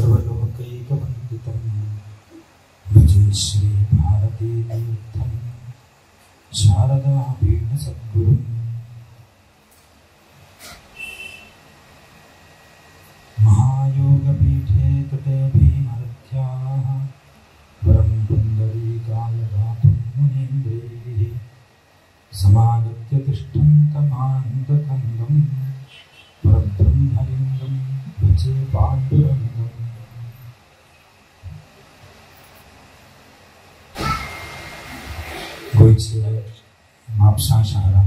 सर्वलोकैकवन्दितं भजे श्रीभारतीतीर्थं शारदापीठसद्गुरुम् महायोगपीठे तटे समागत्य तिष्ठन्तमानन्दकन्दं परब्रह्मलिङ्गं भजे पाण्डुरङ्गम् गोयचे म्हापसा शाळा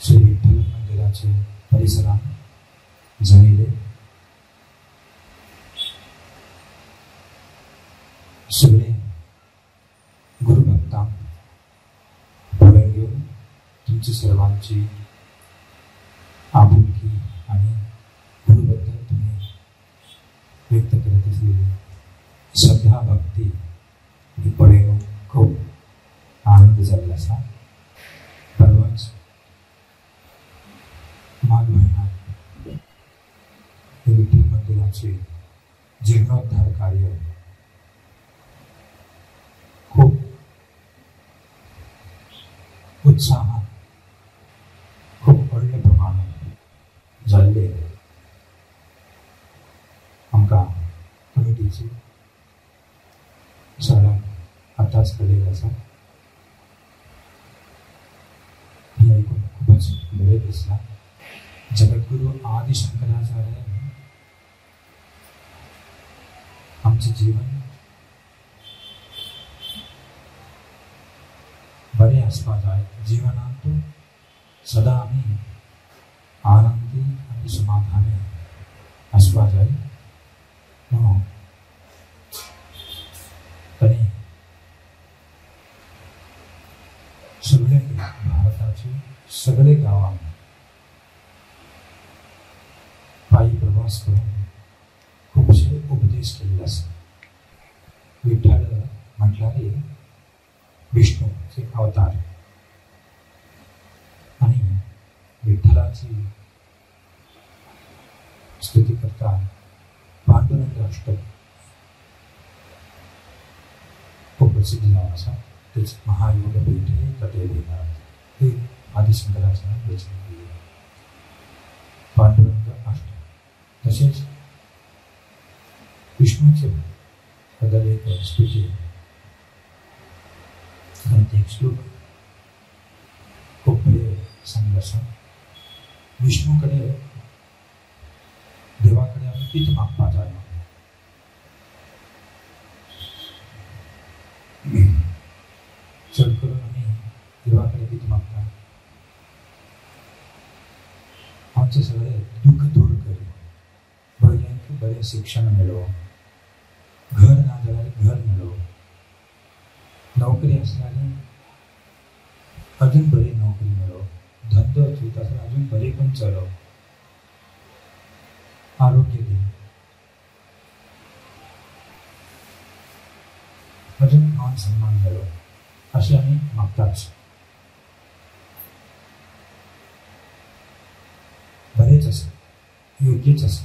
श्री विठ्ठल मंदिराचे परिसरात जमिले सगळे तुमची सर्वांची आपुलकी आणि गुरुबद्दल तुम्ही व्यक्त करत असलेली श्रद्धा भक्ती ही पळेव खूप आनंद झाला असा परवाच जीर्णोद्धार कार्य खूप उत्साहात खूप व्हडल्या प्रमाणात जाल्ले आमकां कमिटीची शाळा आताच कळलेली आसा ही जगद्गुरु आदि शंकराचार्य आमचे जीवन बरे आसपा जाय जिवनात, सदा आमी आनंदी आणि समाधानी आसपा जाय म्हणून तरी प्रवास करून खुबशे उपदेश आसा विठ्ठल म्हटल्यार विष्णूचे अवतार. आणि विठ्ठलाची स्तुती करता पांडुरंग अष्टक खूप प्रसिद्ध नाव आसा महायोग पेठे तटे देणार हे रचना अष्टक तसेच विष्णूचे बद्दल एक स्तुती श्लोक खूप बरे सांगले आसा विष्णू कडेन देवा कडेन आमी कितें मागपा जाय चड करून आमी देवा कडेन कितें मागता आमचे सगळे दुःख दूर शिक्षण મેળવો घर ना જણાવી घर મેળવો नोकरी असल्याने अजून बरी नोकरी मिळव धंदो अचूक असं अजून बरी पण चलो. आरोग्य दे अजून मान सन्मान मिळव असे आम्ही मागताच बरेच असं योग्यच असं.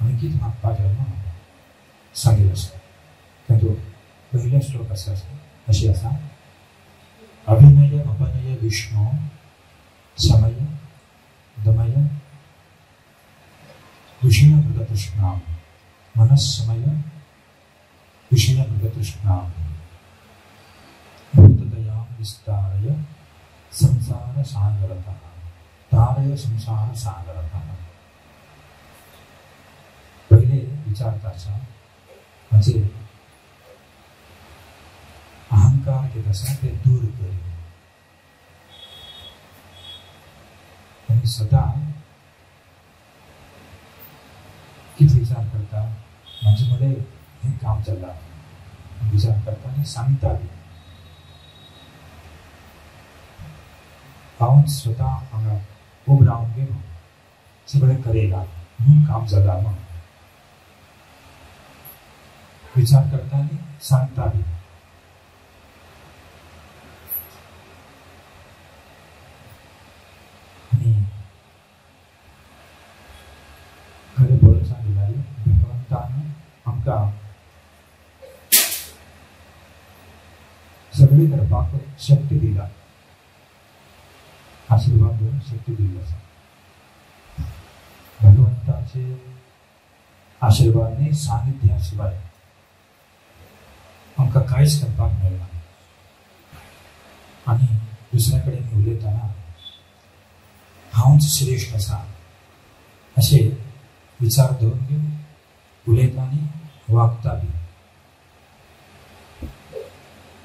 आमी कितें मागपाक जाय म्हणून सांगिल्लो आसा तातूंत पयलो श्लोक आसा अशी आसा अभिनय अपनय विष्णु समय दमय विषय मृगतृष्णाम मनस्समय विषय मृगतृष्णाम भूतदया विस्तारय संसार सागरतः तारय संसार सागरतः पहिले विचारताचा म्हणजे अहंकार जे आसा ते दूर कर आणि सदा किती विचार करता? म्हणजे मध्ये हे काम चल्ला विचार करता आणि सांगता हांव स्वता हांगा उब रावन गेलो सगळें करेला म्हणून काम जाला मग विचार करता सांगता बी आणि खरें करपाक शक्ती दिला। आशीर्वाद दिवन शक्ती भगवंताचे सानिध्या शिवाय। कांयच करपाक मेळना आनी दुसऱ्या कडेन उलयतना हांवच श्रेश्ठ आसा अशे विचार धरून घेवन उलयता वागता बी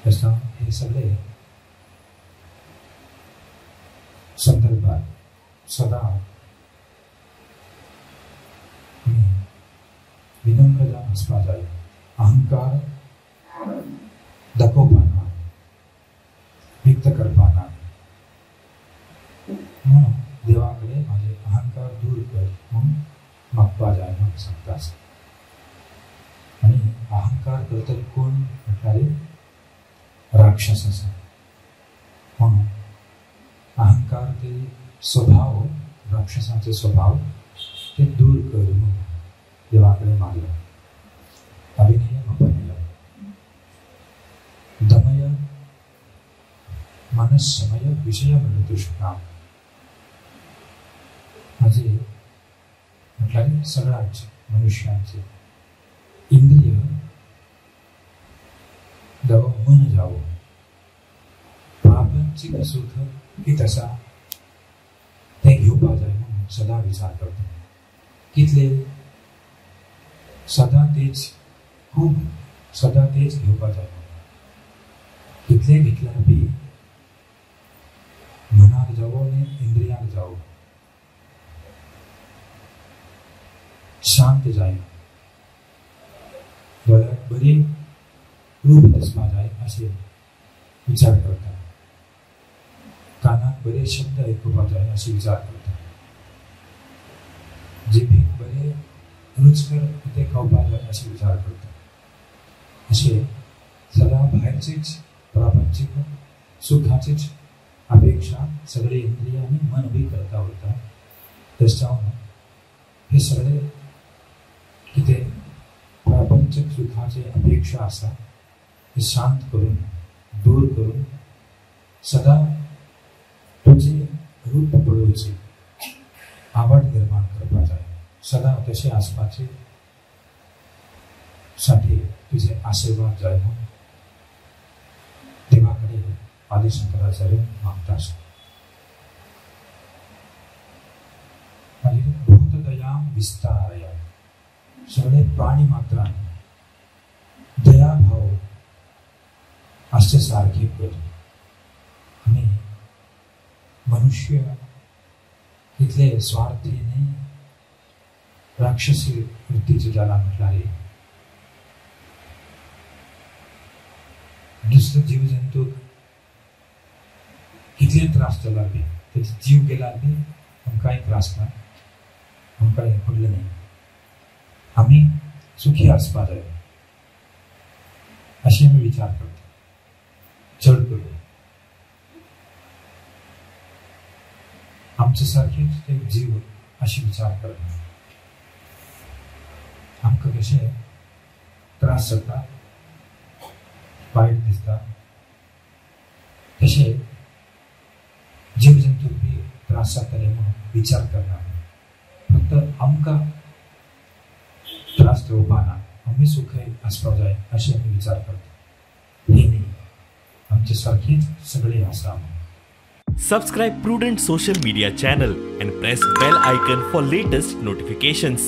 हे सगळे संदर्भात सदा विनम्र जावन आसपा जाय अहंकार दाखोवपाना व्यक्त करपाना म्हणून देवा कडेन म्हाजे अहंकार दूर कर म्हणून सांगता आसा अहंकार करतले कोण राक्षस म्हणून अहंकार ते स्वभाव राक्षसांचे स्वभाव ते दूर कर म्हणून देवाकडे अभिनय अपनय दमय मनस्समय विषय तृष्णा म्हणजे म्हटल्यार सगळ्यांचे, मनुष्यांचे। इंद्रिय जावं मन जावं। प्रापंचिक सुख कित आसा तें घेवपा जाय म्हणून सदा विचार करता। कितले? सदा तेच खूब सदा तेच घेवपा जाय कितले घेतल्यार बी मनाक जावो आनी इंद्रियाक जावो शांत दोळ्याक बरी रूप दिसपा जाय अशें विचार करता कानाक शब्द आयकुपा जाय अशें विचार करता जिभेक बरे रुचकर जाय अशें विचार करता अशें सदा भायरचीच प्रापंचीक अपेक्षा सगळे इंद्रिय आनी मन भी करता तशें जावन हे सगळे कितें प्रापंचीक सुखाचे अपेक्षा आसा हे शांत करून, दूर करून, सदा तुझे रूप पळोवची आवड निर्माण करपा जाय सदा तशें आसपाचे साठी तुझे आशीर्वाद जाय कडेन आदिशंकराचार्य मागता आसा मागीर भूतदया विस्तारया सगळे प्राणी मात्रान दया भाव। असे सारखे कर आणि मनुष्य इतले स्वार्थी नाही राक्षसी वृत्तीचे ज्याला म्हटणारे दुसरे जीव तिथे त्रास जाला बी त्याचे जीव गेला बी आमकांय त्रास ना आमकां पडलें नाही. आम्ही सुखी आसपा जाय अशें आमी विचार करता. चड करून आमचे सारखेच ते जीव अशी विचार करता आमकां कशें त्रास जाता? वायट दिसता? त्रास जातले म्हणून विचार करना फक्त आमकां त्रास घेवपा ना आमी सुखय आसपा जाय अशें आमी विचार करता हे न्ही आमचे सारखीच सगळे आसा Subscribe Prudent social media channel and press bell icon for latest notifications.